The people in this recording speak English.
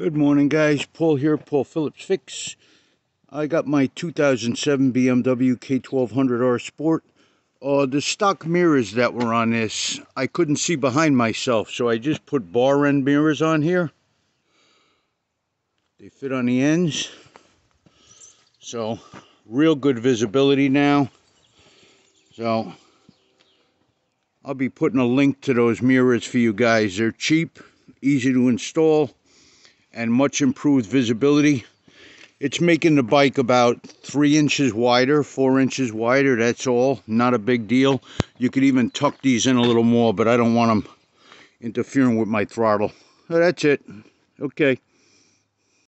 Good morning guys, Paul here, Paul Phillips Fix. I got my 2007 BMW K1200R Sport. Uh, the stock mirrors that were on this, I couldn't see behind myself, so I just put bar end mirrors on here. They fit on the ends. So, real good visibility now. So, I'll be putting a link to those mirrors for you guys. They're cheap, easy to install and much improved visibility. It's making the bike about three inches wider, four inches wider, that's all. Not a big deal. You could even tuck these in a little more, but I don't want them interfering with my throttle. So that's it. Okay.